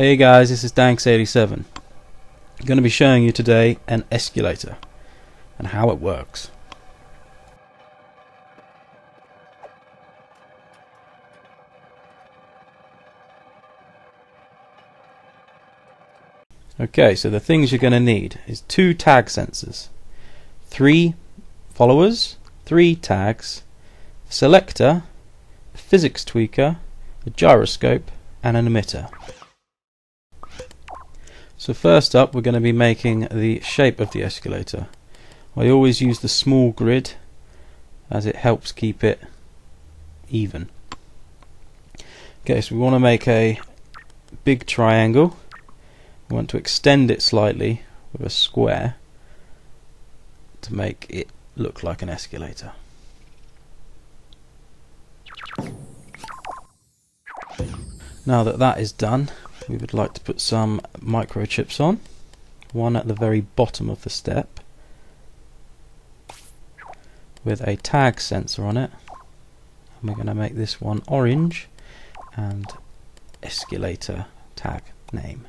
Hey guys, this is Danx87. I'm going to be showing you today an escalator and how it works. Okay, so the things you're going to need is two tag sensors, three followers, three tags, a selector, a physics tweaker, a gyroscope, and an emitter. So first up we're going to be making the shape of the escalator. I always use the small grid as it helps keep it even. Okay, so we want to make a big triangle. We want to extend it slightly with a square to make it look like an escalator. Now that that is done, we would like to put some microchips on. One at the very bottom of the step. With a tag sensor on it. And we're going to make this one orange and escalator tag name.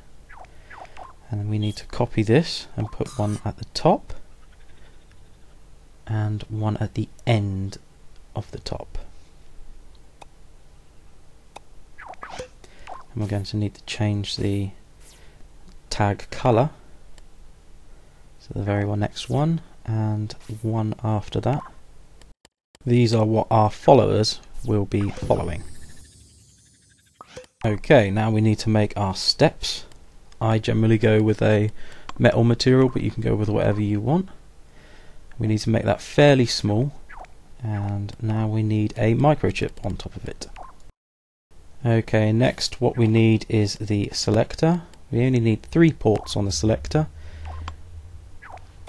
And we need to copy this and put one at the top and one at the end of the top and we're going to need to change the tag color so the very one next one and one after that. These are what our followers will be following. Okay now we need to make our steps. I generally go with a metal material but you can go with whatever you want. We need to make that fairly small and now we need a microchip on top of it Okay, next what we need is the selector. We only need three ports on the selector.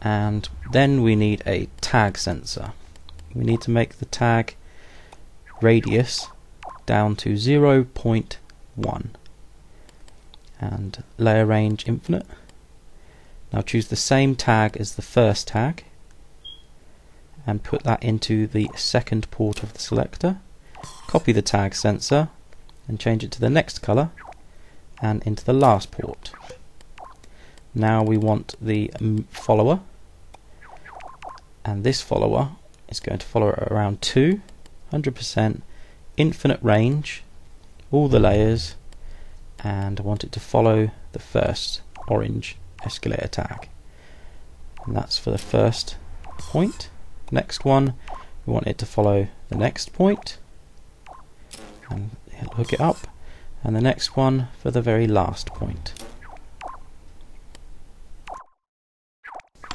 And then we need a tag sensor. We need to make the tag radius down to 0.1 and layer range infinite. Now choose the same tag as the first tag and put that into the second port of the selector. Copy the tag sensor and change it to the next color and into the last port. Now we want the follower and this follower is going to follow around 2 100% infinite range all the layers and I want it to follow the first orange escalator tag. And that's for the first point. Next one we want it to follow the next point. And hook it up and the next one for the very last point.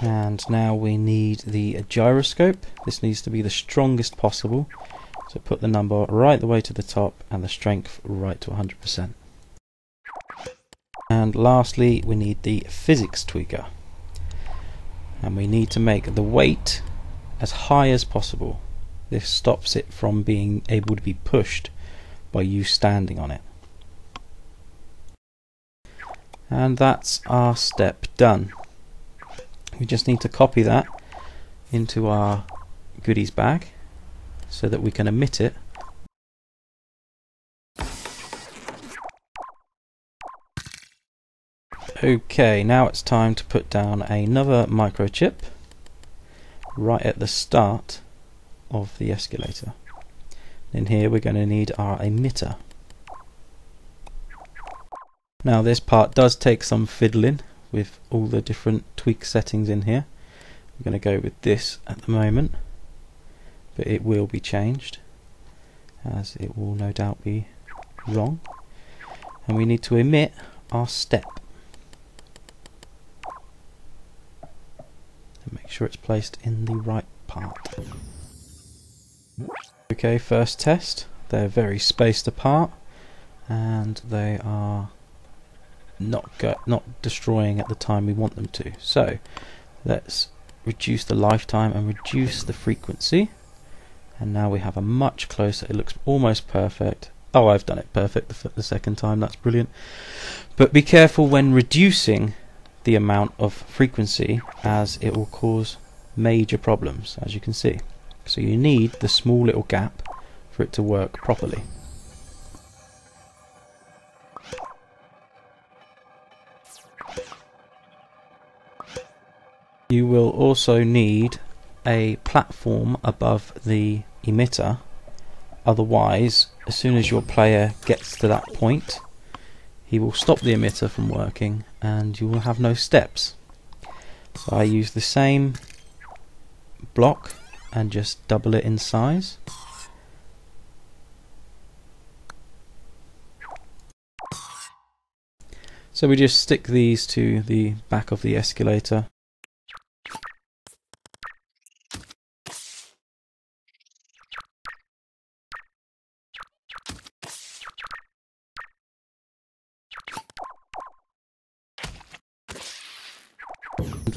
And now we need the gyroscope. This needs to be the strongest possible. So put the number right the way to the top and the strength right to 100%. And lastly, we need the physics tweaker. And we need to make the weight as high as possible. This stops it from being able to be pushed by you standing on it. And that's our step done. We just need to copy that into our goodies bag so that we can emit it Okay, now it's time to put down another microchip right at the start of the escalator. In here we're going to need our emitter. Now this part does take some fiddling with all the different tweak settings in here. I'm going to go with this at the moment, but it will be changed as it will no doubt be wrong. And we need to emit our step. And make sure it's placed in the right part. Okay, first test. They're very spaced apart and they are not not destroying at the time we want them to. So let's reduce the lifetime and reduce the frequency. And now we have a much closer, it looks almost perfect. Oh, I've done it perfect the, the second time, that's brilliant. But be careful when reducing the amount of frequency as it will cause major problems, as you can see. So you need the small little gap for it to work properly. You will also need a platform above the emitter otherwise as soon as your player gets to that point he will stop the emitter from working and you will have no steps. So I use the same block and just double it in size. So we just stick these to the back of the escalator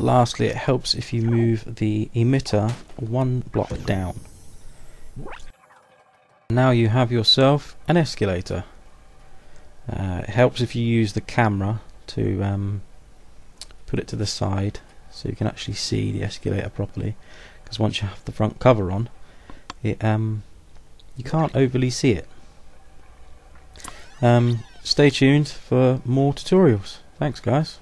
lastly, it helps if you move the emitter one block down. Now you have yourself an escalator. Uh, it helps if you use the camera to um, put it to the side so you can actually see the escalator properly because once you have the front cover on it um, you can't overly see it. Um, stay tuned for more tutorials. Thanks guys.